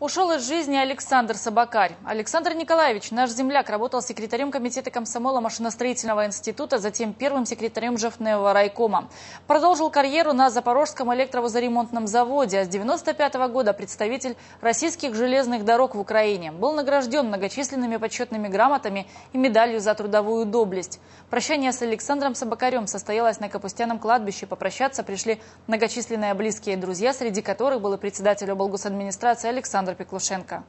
Ушел из жизни Александр Собакарь. Александр Николаевич, наш земляк, работал секретарем комитета комсомола машиностроительного института, затем первым секретарем Жефневого райкома. Продолжил карьеру на Запорожском электровозоремонтном заводе, а с 95 -го года представитель российских железных дорог в Украине. Был награжден многочисленными почетными грамотами и медалью за трудовую доблесть. Прощание с Александром Собакарем состоялось на Капустяном кладбище. Попрощаться пришли многочисленные близкие друзья, среди которых был и председатель облгосадминистрации Александр Пеклушенко.